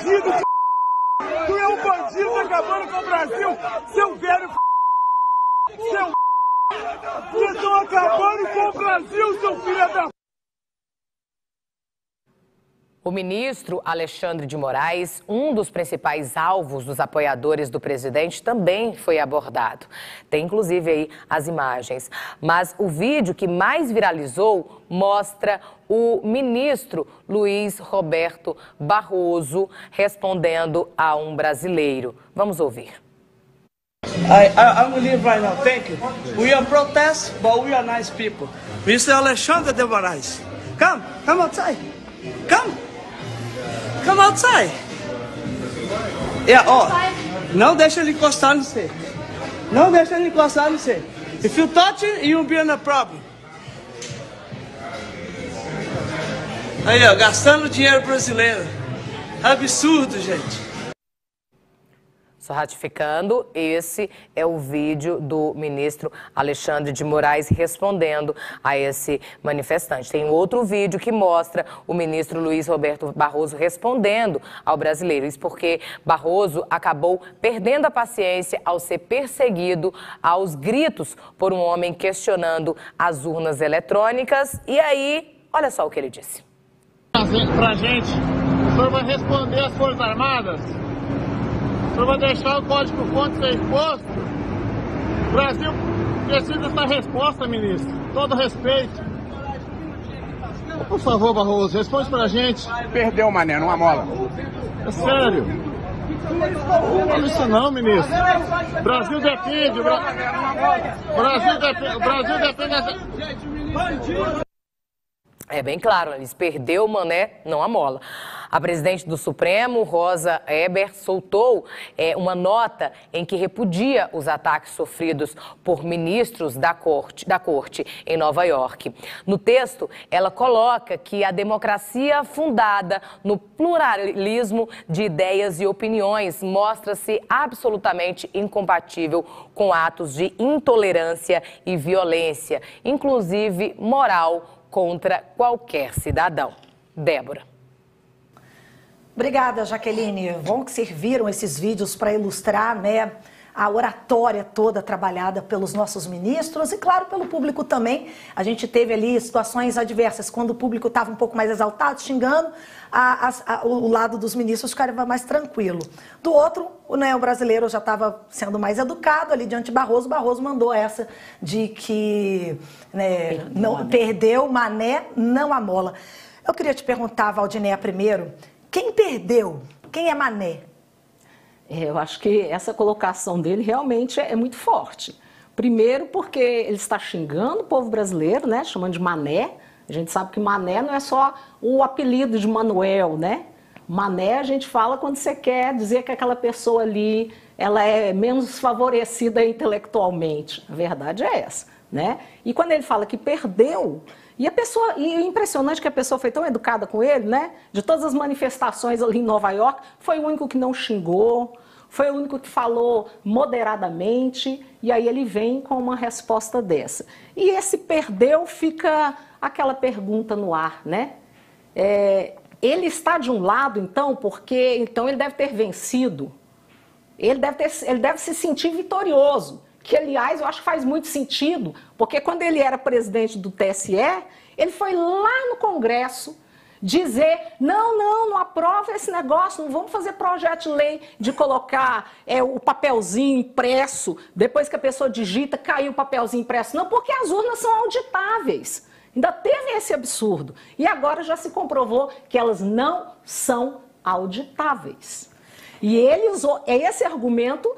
bandido, c... Tu é um bandido acabando com o Brasil, seu velho Seu Vocês estão acabando com o Brasil, seu filho da o ministro Alexandre de Moraes, um dos principais alvos dos apoiadores do presidente, também foi abordado. Tem inclusive aí as imagens. Mas o vídeo que mais viralizou mostra o ministro Luiz Roberto Barroso respondendo a um brasileiro. Vamos ouvir. I, I, I will leave right now. Thank you. We are protest, but we are nice people. Mr. Alexandre de Moraes, come, come outside. Come. Come outside. Yeah, ó. Não deixa ele encostar no você. Não deixa ele encostar no você. If you touch it, you'll be in a problem. Aí, ó, gastando dinheiro brasileiro. Absurdo, gente. Ratificando, esse é o vídeo do ministro Alexandre de Moraes respondendo a esse manifestante. Tem outro vídeo que mostra o ministro Luiz Roberto Barroso respondendo ao brasileiro. Isso porque Barroso acabou perdendo a paciência ao ser perseguido aos gritos por um homem questionando as urnas eletrônicas. E aí, olha só o que ele disse. Pra gente, o senhor vai responder às Forças Armadas senhor vai deixar o código-fonte ser exposto? O Brasil precisa dessa resposta, ministro. Todo respeito. Por favor, Barroso, responde pra gente. Perdeu, mané, numa mola. É sério. Não isso não, ministro. Brasil depende. Bra... Brasil depende. O Brasil depende. É bem claro, eles perdeu o mané, não a mola. A presidente do Supremo, Rosa Eber, soltou é, uma nota em que repudia os ataques sofridos por ministros da corte, da corte em Nova York. No texto, ela coloca que a democracia fundada no pluralismo de ideias e opiniões mostra-se absolutamente incompatível com atos de intolerância e violência, inclusive moral contra qualquer cidadão. Débora. Obrigada, Jaqueline. Bom que serviram esses vídeos para ilustrar, né? a oratória toda trabalhada pelos nossos ministros e, claro, pelo público também. A gente teve ali situações adversas, quando o público estava um pouco mais exaltado, xingando, a, a, a, o lado dos ministros ficava mais tranquilo. Do outro, né, o brasileiro já estava sendo mais educado ali diante de Barroso. Barroso mandou essa de que né, não, perdeu Mané, não a mola. Eu queria te perguntar, Valdinéia, primeiro, quem perdeu? Quem é Mané? É, eu acho que essa colocação dele realmente é, muito forte. Primeiro, porque ele está xingando o povo brasileiro, né? Chamando de mané. A gente sabe que mané não é só o apelido de Manuel, né? Mané a gente fala quando você quer dizer que aquela pessoa ali ela é menos favorecida intelectualmente. A verdade é essa, né? E quando ele fala que perdeu, e a pessoa, e é impressionante que a pessoa foi tão educada com ele, né? De todas as manifestações ali em Nova York, foi o único que não xingou, foi o único que falou moderadamente, e aí ele vem com uma resposta dessa. E esse perdeu fica aquela pergunta no ar, né? É, ele está de um lado, então, porque então ele deve ter vencido. Ele deve, ter, ele deve se sentir vitorioso que aliás eu acho que faz muito sentido, porque quando ele era presidente do TSE, ele foi lá no Congresso dizer: não, não, não aprova esse negócio, não vamos fazer projeto de lei de colocar é, o papelzinho impresso, depois que a pessoa digita, caiu o papelzinho impresso. Não, porque as urnas são auditáveis. Ainda teve esse absurdo. E agora já se comprovou que elas não são auditáveis. E ele usou esse argumento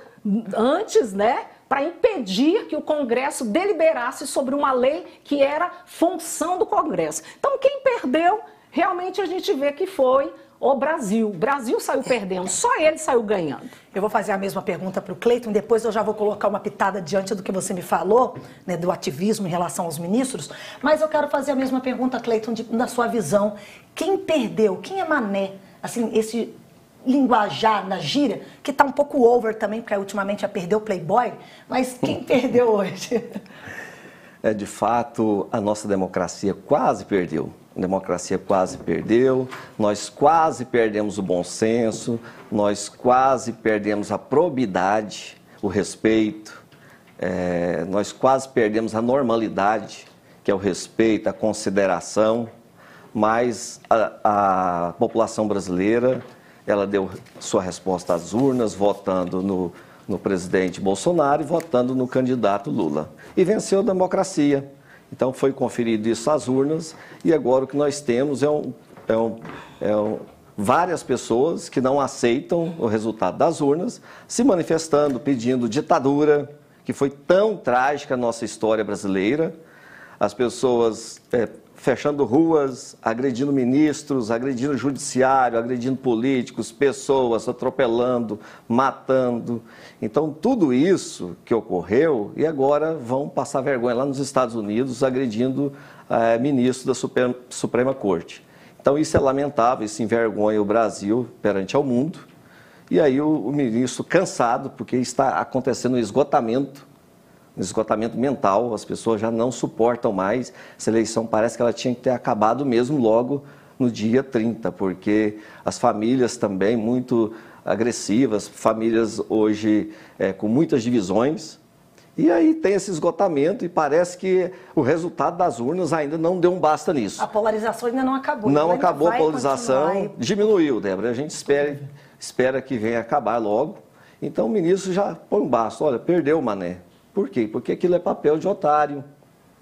antes, né? Para impedir que o Congresso deliberasse sobre uma lei que era função do Congresso. Então, quem perdeu, realmente a gente vê que foi o Brasil. O Brasil saiu perdendo, só ele saiu ganhando. Eu vou fazer a mesma pergunta para o Cleiton, depois eu já vou colocar uma pitada diante do que você me falou, né, do ativismo em relação aos ministros, mas eu quero fazer a mesma pergunta, Cleiton, na sua visão. Quem perdeu? Quem é Mané? Assim, esse linguajar na gíria, que está um pouco over também, porque ultimamente já perdeu o Playboy, mas quem perdeu hoje? É, de fato, a nossa democracia quase perdeu. A democracia quase perdeu, nós quase perdemos o bom senso, nós quase perdemos a probidade, o respeito, é, nós quase perdemos a normalidade, que é o respeito, a consideração, mas a, a população brasileira ela deu sua resposta às urnas, votando no, no presidente Bolsonaro e votando no candidato Lula. E venceu a democracia. Então foi conferido isso às urnas e agora o que nós temos é, um, é, um, é um, várias pessoas que não aceitam o resultado das urnas se manifestando, pedindo ditadura, que foi tão trágica a nossa história brasileira. As pessoas é, fechando ruas, agredindo ministros, agredindo judiciário, agredindo políticos, pessoas, atropelando, matando. Então, tudo isso que ocorreu, e agora vão passar vergonha lá nos Estados Unidos, agredindo é, ministros da Suprema, Suprema Corte. Então, isso é lamentável, isso envergonha o Brasil perante ao mundo. E aí o, o ministro, cansado, porque está acontecendo um esgotamento esgotamento mental, as pessoas já não suportam mais. Essa eleição parece que ela tinha que ter acabado mesmo logo no dia 30, porque as famílias também muito agressivas, famílias hoje é, com muitas divisões. E aí tem esse esgotamento e parece que o resultado das urnas ainda não deu um basta nisso. A polarização ainda não acabou. Não acabou a polarização, diminuiu, Débora. A gente espera, espera que venha acabar logo. Então o ministro já põe um basta. Olha, perdeu o mané. Por quê? Porque aquilo é papel de otário,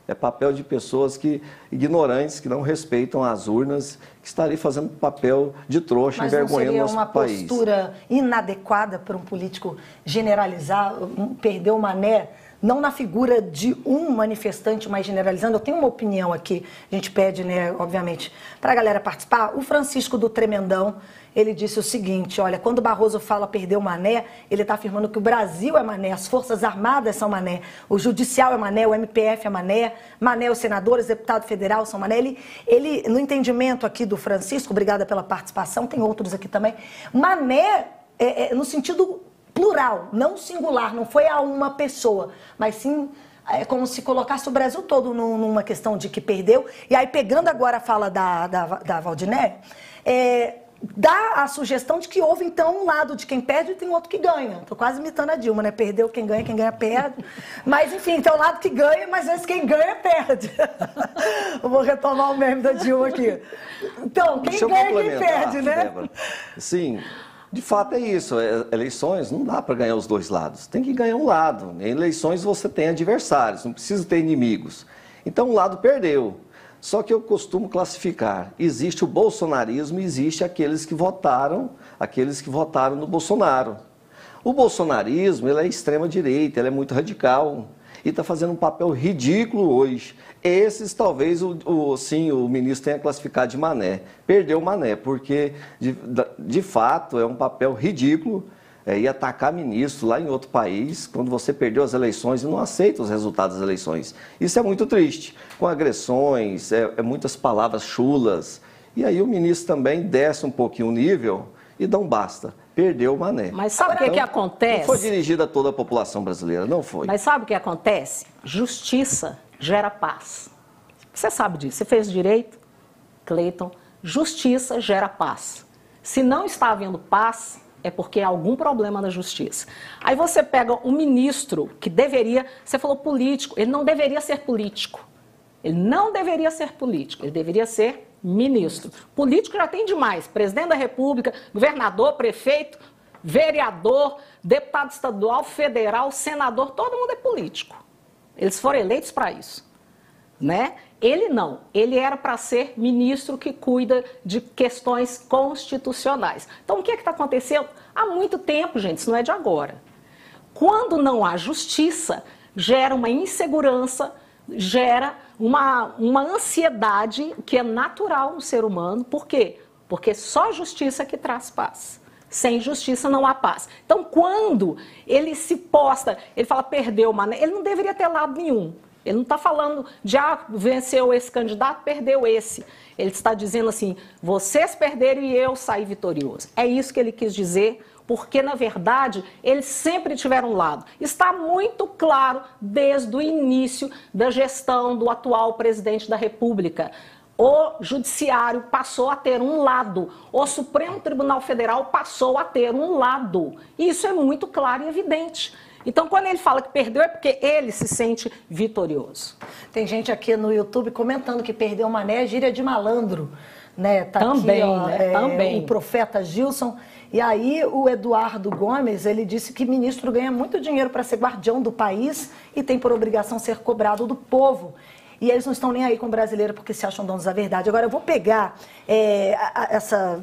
é papel de pessoas que ignorantes, que não respeitam as urnas, que estão ali fazendo papel de trouxa, Mas envergonhando o nosso país. Seria uma postura inadequada para um político generalizar, perder o mané não na figura de um manifestante, mas generalizando. Eu tenho uma opinião aqui, a gente pede, né, obviamente, para a galera participar. O Francisco do Tremendão, ele disse o seguinte: olha, quando Barroso fala perder o mané, ele está afirmando que o Brasil é mané, as Forças Armadas são mané, o Judicial é mané, o MPF é mané, mané os senadores, deputado federal são mané. Ele, ele, no entendimento aqui do Francisco, obrigada pela participação, tem outros aqui também, mané é, é, no sentido plural, não singular, não foi a uma pessoa, mas sim é como se colocasse o Brasil todo numa questão de que perdeu. E aí, pegando agora a fala da, da, da Valdiné, é, dá a sugestão de que houve, então, um lado de quem perde e tem outro que ganha. Estou quase imitando a Dilma, né? Perdeu quem ganha, quem ganha perde. Mas, enfim, tem o lado que ganha, mas às vezes quem ganha perde. Eu vou retomar o meme da Dilma aqui. Então, quem ganha, quem perde, né? Débora. Sim. De fato é isso. É, eleições não dá para ganhar os dois lados. Tem que ganhar um lado. Em eleições você tem adversários, não precisa ter inimigos. Então um lado perdeu. Só que eu costumo classificar: existe o bolsonarismo e existe aqueles que votaram, aqueles que votaram no Bolsonaro. O bolsonarismo ele é extrema direita, ele é muito radical e está fazendo um papel ridículo hoje. Esses talvez o, o, sim, o ministro tenha classificado de mané. Perdeu o mané, porque de, de fato é um papel ridículo é, atacar ministro lá em outro país quando você perdeu as eleições e não aceita os resultados das eleições. Isso é muito triste, com agressões, é, é muitas palavras chulas. E aí o ministro também desce um pouquinho o nível e um basta. Perdeu o mané. Mas sabe o então, que, que acontece? Não foi dirigida a toda a população brasileira, não foi. Mas sabe o que acontece? Justiça gera paz. Você sabe disso. Você fez direito, Cleiton. Justiça gera paz. Se não está havendo paz, é porque há algum problema na justiça. Aí você pega um ministro que deveria, você falou político, ele não deveria ser político. Ele não deveria ser político, ele deveria ser ministro. Político já tem demais: presidente da República, governador, prefeito, vereador, deputado estadual, federal, senador, todo mundo é político. Eles foram eleitos para isso. Né? Ele não, ele era para ser ministro que cuida de questões constitucionais. Então, o que é está acontecendo? Há muito tempo, gente, isso não é de agora. Quando não há justiça, gera uma insegurança, gera uma, uma ansiedade que é natural no ser humano. Por quê? Porque só justiça que traz paz. Sem justiça não há paz. Então, quando ele se posta, ele fala perdeu, mas ele não deveria ter lado nenhum. Ele não está falando de ah, venceu esse candidato, perdeu esse. Ele está dizendo assim: vocês perderam e eu saí vitorioso. É isso que ele quis dizer, porque na verdade eles sempre tiveram um lado. Está muito claro desde o início da gestão do atual presidente da República. o Judiciário passou a ter um lado, o Supremo Tribunal Federal passou a ter um lado. E isso é muito claro e evidente. Então, quando ele fala que perdeu, é porque ele se sente vitorioso. Tem gente aqui no YouTube comentando que perdeu o mané, gíria de malandro. Né? Tá Também, aqui, ó, né? é, Também. O profeta Gilson. E aí o Eduardo Gomes, ele disse que ministro ganha muito dinheiro para ser guardião do país e tem por obrigação ser cobrado do povo. E eles não estão nem aí com o brasileiro porque se acham donos da verdade. Agora eu vou pegar é, a- a- essa,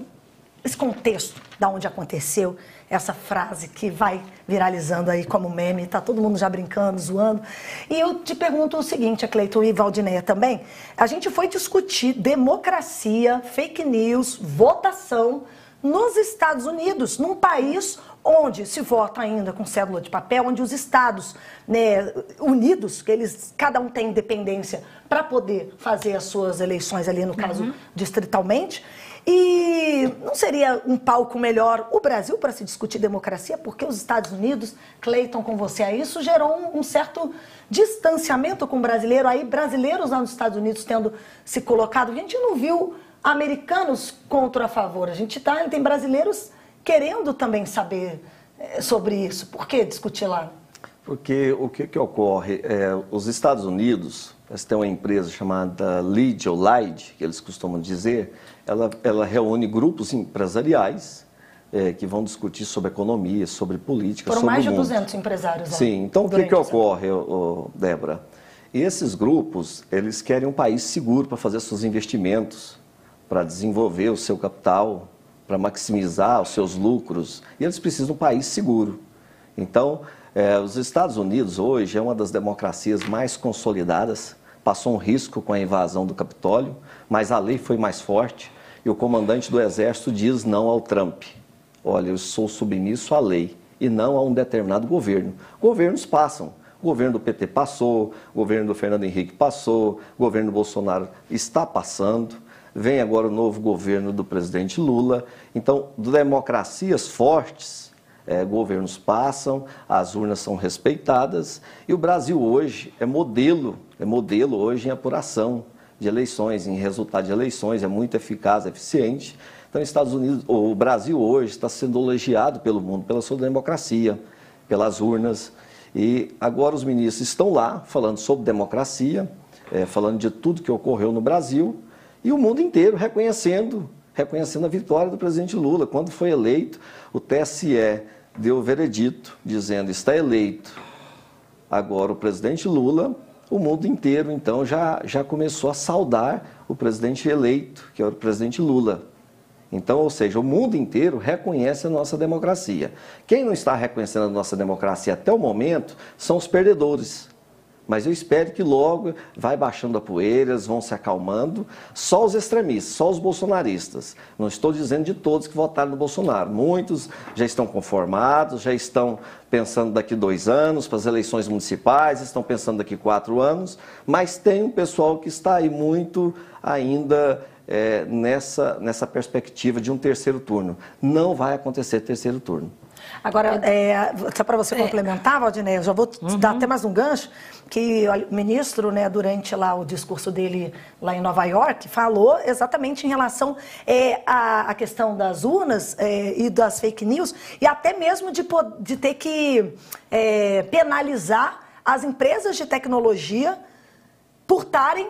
esse contexto da onde aconteceu essa frase que vai viralizando aí como meme, tá todo mundo já brincando, zoando. E eu te pergunto o seguinte, Cleiton e Valdineia também, a gente foi discutir democracia, fake news, votação nos Estados Unidos, num país onde se vota ainda com cédula de papel, onde os estados né, unidos, que eles cada um tem independência para poder fazer as suas eleições ali no caso distritalmente. E não seria um palco melhor o Brasil para se discutir democracia, porque os Estados Unidos, Cleiton, com você aí, isso gerou um, um certo distanciamento com o brasileiro, aí brasileiros lá nos Estados Unidos tendo se colocado. A gente não viu americanos contra a favor, a gente tá, tem brasileiros querendo também saber eh, sobre isso. Por que discutir lá? Porque o que, que ocorre? É, os Estados Unidos, eles têm uma empresa chamada Lead ou Lide, que eles costumam dizer, ela, ela reúne grupos empresariais é, que vão discutir sobre economia, sobre política, Foram sobre mais de mundo. 200 empresários lá. Sim, então o que, que ocorre, Débora? Esses grupos, eles querem um país seguro para fazer seus investimentos, para desenvolver o seu capital, para maximizar os seus lucros, e eles precisam de um país seguro. Então, eh, os Estados Unidos hoje é uma das democracias mais consolidadas, passou um risco com a invasão do Capitólio, mas a lei foi mais forte e o comandante do Exército diz não ao Trump. Olha, eu sou submisso à lei e não a um determinado governo. Governos passam. O governo do PT passou, o governo do Fernando Henrique passou, o governo do Bolsonaro está passando. Vem agora o novo governo do presidente Lula. Então, democracias fortes, eh, governos passam, as urnas são respeitadas e o Brasil hoje é modelo, é modelo hoje em apuração de eleições, em resultado de eleições, é muito eficaz, eficiente. Então, os Estados Unidos, o Brasil hoje está sendo elogiado pelo mundo pela sua democracia, pelas urnas. E agora os ministros estão lá falando sobre democracia, eh, falando de tudo que ocorreu no Brasil e o mundo inteiro reconhecendo, reconhecendo a vitória do presidente Lula. Quando foi eleito, o TSE deu o veredito dizendo está eleito agora o presidente Lula, o mundo inteiro então já, já começou a saudar o presidente eleito, que é o presidente Lula. Então, ou seja, o mundo inteiro reconhece a nossa democracia. Quem não está reconhecendo a nossa democracia até o momento são os perdedores. Mas eu espero que logo vai baixando a poeira, eles vão se acalmando. Só os extremistas, só os bolsonaristas. Não estou dizendo de todos que votaram no Bolsonaro. Muitos já estão conformados, já estão pensando daqui dois anos para as eleições municipais, estão pensando daqui quatro anos. Mas tem um pessoal que está aí muito ainda é, nessa, nessa perspectiva de um terceiro turno. Não vai acontecer terceiro turno. Agora, é, só para você complementar, Valdinei, eu já vou te dar até mais um gancho, que o ministro, né, durante lá o discurso dele lá em Nova York, falou exatamente em relação é, à, à questão das urnas é, e das fake news, e até mesmo de, de ter que é, penalizar as empresas de tecnologia por estarem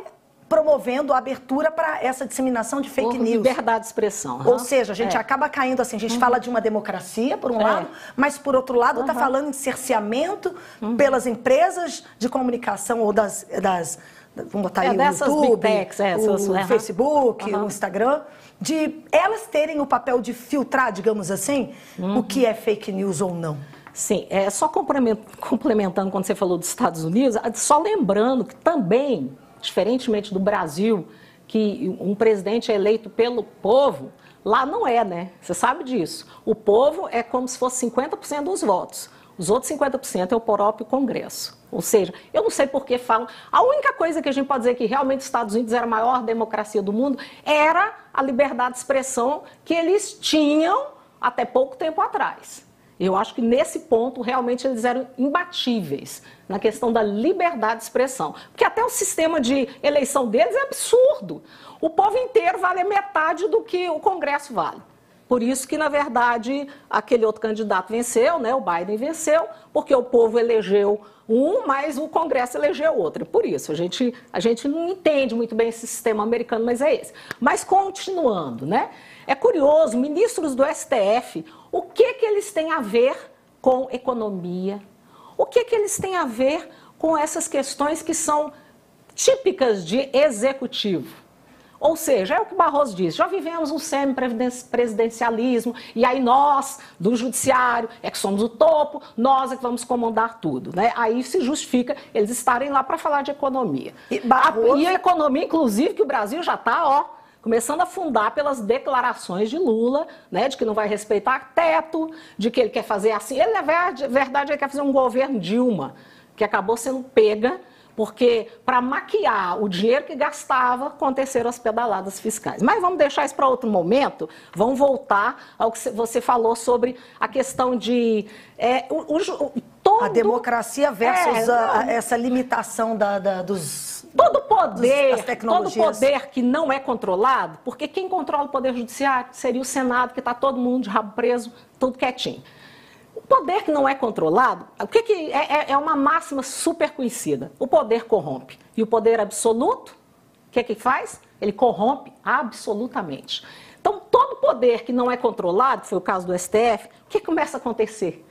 promovendo a abertura para essa disseminação de fake Por news. liberdade de expressão. Ou aham. seja, a gente É. acaba caindo assim, a gente fala de uma democracia, por um É. lado, mas por outro lado está falando em cerceamento pelas empresas de comunicação ou das. das vamos botar É, aí o YouTube, techs, é, o essas- aham. Facebook, Aham. o Instagram, de elas terem o papel de filtrar, digamos assim, Uhum. o que é fake news ou não. Sim, é, só complemen- complementando quando você falou dos Estados Unidos, só lembrando que também, diferentemente do Brasil, que um presidente é eleito pelo povo, lá não é, né? Você sabe disso. O povo é como se fosse 50% dos votos. Os outros 50% é o próprio Congresso. Ou seja, eu não sei por que falam. A única coisa que a gente pode dizer que realmente os Estados Unidos era a maior democracia do mundo era a liberdade de expressão que eles tinham até pouco tempo atrás. Eu acho que nesse ponto realmente eles eram imbatíveis na questão da liberdade de expressão. Porque até o sistema de eleição deles é absurdo. O povo inteiro vale metade do que o Congresso vale. Por isso que, na verdade, aquele outro candidato venceu, né? o Biden venceu, porque o povo elegeu um, mas o Congresso elegeu outro. Por isso, a gente, a gente não entende muito bem esse sistema americano, mas é esse. Mas continuando, né? É curioso, ministros do STF, o que, que eles têm a ver com economia? O que, que eles têm a ver com essas questões que são típicas de executivo? Ou seja, é o que Barroso diz, já vivemos um semi-presidencialismo, e aí nós, do judiciário, é que somos o topo, nós é que vamos comandar tudo. Né? Aí se justifica eles estarem lá para falar de economia. E, Barroso... a, e a economia, inclusive, que o Brasil já está, ó, começando a fundar pelas declarações de Lula, né, de que não vai respeitar teto, de que ele quer fazer assim. Ele, na verdade, ele quer fazer um governo Dilma, que acabou sendo pega porque para maquiar o dinheiro que gastava, aconteceram as pedaladas fiscais. Mas vamos deixar isso para outro momento, vamos voltar ao que você falou sobre a questão de. É, o, o, A democracia versus é, a, a, essa limitação da, da, dos. Todo poder, todo poder que não é controlado, porque quem controla o poder judiciário seria o Senado, que está todo mundo de rabo preso, tudo quietinho. O poder que não é controlado, o que, que é, é, é uma máxima super conhecida. O poder corrompe. E o poder absoluto, o que, que faz? Ele corrompe absolutamente. Então, todo poder que não é controlado, que foi o caso do STF, o que começa a acontecer?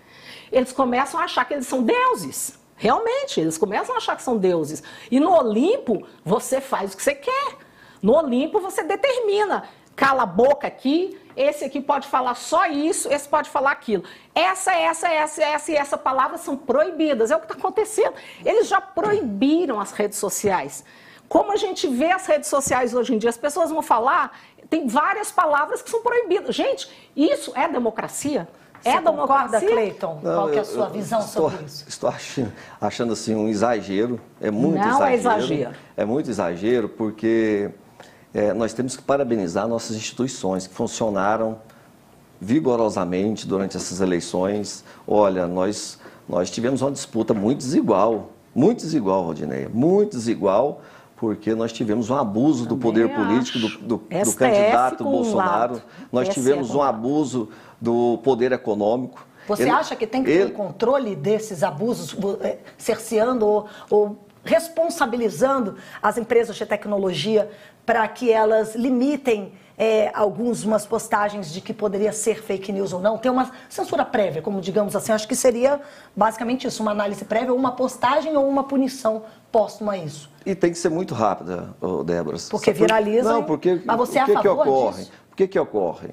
Eles começam a achar que eles são deuses. Realmente, eles começam a achar que são deuses. E no Olimpo, você faz o que você quer. No Olimpo, você determina. Cala a boca aqui, esse aqui pode falar só isso, esse pode falar aquilo. Essa, essa, essa, essa e essa palavra são proibidas. É o que está acontecendo. Eles já proibiram as redes sociais. Como a gente vê as redes sociais hoje em dia, as pessoas vão falar, tem várias palavras que são proibidas. Gente, isso é democracia? É Você democracia? Cleiton? Qual é a sua visão estou, sobre isso? Estou achando, achando assim um exagero. É muito Não exagero. é exagero. É muito exagero porque é, nós temos que parabenizar nossas instituições que funcionaram vigorosamente durante essas eleições. Olha, nós, nós tivemos uma disputa muito desigual, muito desigual, Rodinei, muito desigual, porque nós tivemos um abuso do poder político do, do, do candidato Bolsonaro, nós tivemos um abuso do poder econômico. Você ele, acha que tem que ter ele... um controle desses abusos, eh, cerceando ou, ou responsabilizando as empresas de tecnologia para que elas limitem é, algumas postagens de que poderia ser fake news ou não, tem uma censura prévia, como digamos assim, acho que seria basicamente isso, uma análise prévia, uma postagem ou uma punição póstuma a isso. E tem que ser muito rápida, Débora. Porque viraliza. Não, porque mas você o que, é a que ocorre? Disso? O que, que ocorre?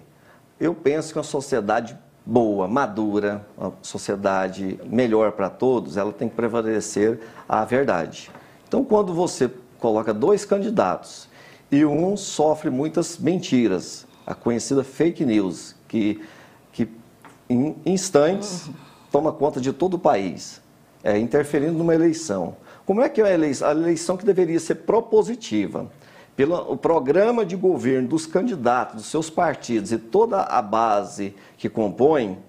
Eu penso que uma sociedade boa, madura, uma sociedade melhor para todos, ela tem que prevalecer a verdade. Então, quando você coloca dois candidatos e um sofre muitas mentiras, a conhecida fake news, que, que em instantes toma conta de todo o país, é, interferindo numa eleição. Como é que é a eleição? A eleição que deveria ser propositiva. Pelo programa de governo dos candidatos, dos seus partidos e toda a base que compõe,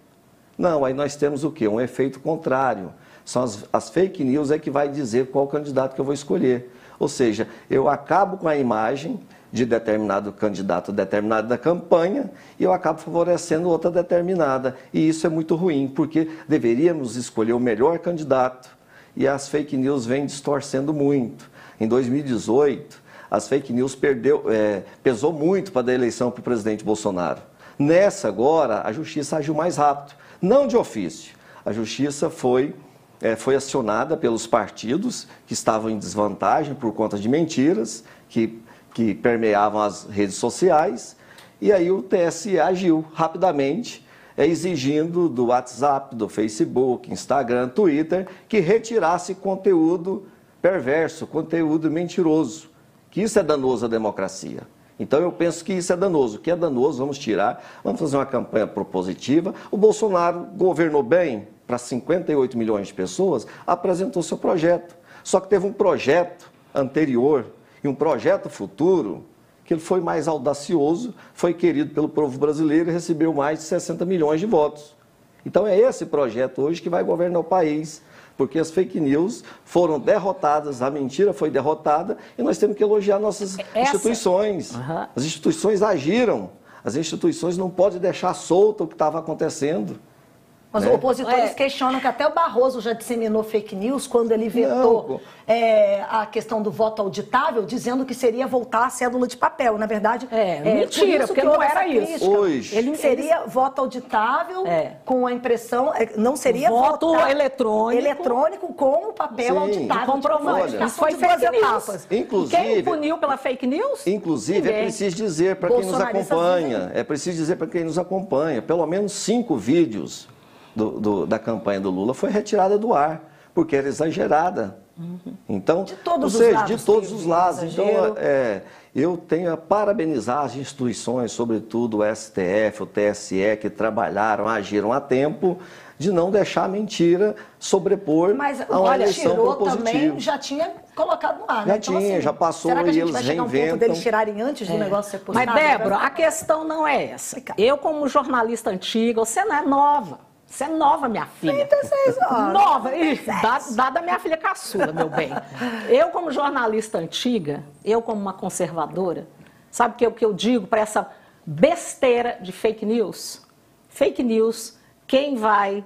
não, aí nós temos o quê? Um efeito contrário. São as, as fake news é que vai dizer qual candidato que eu vou escolher. Ou seja, eu acabo com a imagem de determinado candidato determinado da campanha e eu acabo favorecendo outra determinada. E isso é muito ruim, porque deveríamos escolher o melhor candidato e as fake news vêm distorcendo muito. Em 2018, as fake news perdeu, é, pesou muito para a eleição para o presidente Bolsonaro. Nessa agora, a justiça agiu mais rápido, não de ofício. A justiça foi é, foi acionada pelos partidos que estavam em desvantagem por conta de mentiras que, que permeavam as redes sociais. E aí o TSE agiu rapidamente, é, exigindo do WhatsApp, do Facebook, Instagram, Twitter, que retirasse conteúdo perverso, conteúdo mentiroso, que isso é danoso à democracia. Então eu penso que isso é danoso. O que é danoso, vamos tirar, vamos fazer uma campanha propositiva. O Bolsonaro governou bem, para 58 milhões de pessoas, apresentou seu projeto. Só que teve um projeto anterior e um projeto futuro que ele foi mais audacioso, foi querido pelo povo brasileiro e recebeu mais de 60 milhões de votos. Então é esse projeto hoje que vai governar o país porque as fake news foram derrotadas, a mentira foi derrotada e nós temos que elogiar nossas Essa... instituições. Uhum. As instituições agiram, as instituições não podem deixar solto o que estava acontecendo. Mas né? opositores é. questionam que até o Barroso já disseminou fake news quando ele vetou é, a questão do voto auditável, dizendo que seria voltar a cédula de papel. Na verdade, é, é mentira, porque não era isso. Hoje. Ele seria ele... voto auditável é. com a impressão, é, não seria voto eletrônico, eletrônico com o papel Sim. auditável. Comprovante. Isso foi fake news. Inclusive, quem puniu pela fake news? Inclusive, Ninguém. é preciso dizer para quem nos acompanha, é preciso dizer para quem nos acompanha, pelo menos cinco vídeos do, do, da campanha do Lula foi retirada do ar, porque era exagerada. Uhum. Então, de todos ou os seja, lados de todos os lados. Então, é, eu tenho a parabenizar as instituições, sobretudo o STF, o TSE, que trabalharam, agiram a tempo de não deixar a mentira sobrepor Mas, a uma olha, eleição tirou também já tinha colocado no ar. Já né? tinha, então, assim, já passou será que a gente e eles vai chegar reinventam. Um ponto deles tirarem antes do é. negócio ser postado? Mas, Débora, a questão não é essa. Eu, como jornalista antiga, você não é nova. Você é nova, minha filha. 36 horas. Nova. dada minha filha caçula, meu bem. Eu, como jornalista antiga, eu, como uma conservadora, sabe o que, que eu digo para essa besteira de fake news? Fake news, quem vai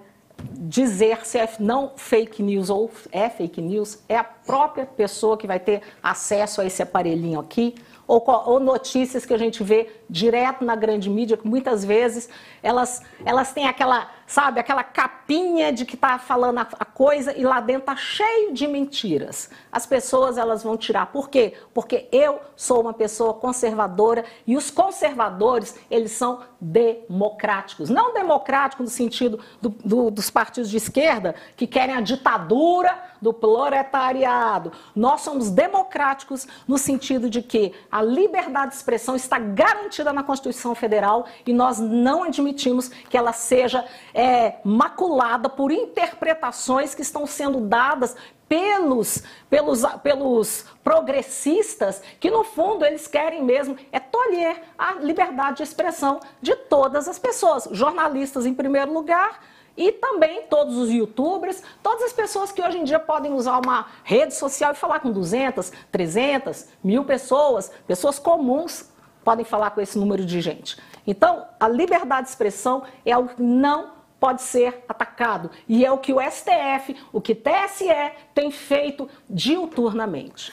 dizer se é não fake news ou é fake news é a própria pessoa que vai ter acesso a esse aparelhinho aqui ou, ou, notícias que a gente vê direto na grande mídia, que muitas vezes elas, elas têm aquela, sabe, aquela capinha de que está falando a, coisa e lá dentro está cheio de mentiras. As pessoas elas vão tirar. Por quê? Porque eu sou uma pessoa conservadora e os conservadores, eles são democráticos. Não democráticos no sentido do, do, dos partidos de esquerda que querem a ditadura do proletariado. Nós somos democráticos no sentido de que a liberdade de expressão está garantida na Constituição Federal e nós não admitimos que ela seja é, maculada por interpretações que estão sendo dadas pelos, pelos, pelos progressistas, que no fundo eles querem mesmo é tolher a liberdade de expressão de todas as pessoas, jornalistas em primeiro lugar, e também todos os youtubers, todas as pessoas que hoje em dia podem usar uma rede social e falar com 200, 300, mil pessoas, pessoas comuns podem falar com esse número de gente. Então, a liberdade de expressão é algo que não pode ser atacado. E é o que o STF, o que TSE tem feito diuturnamente.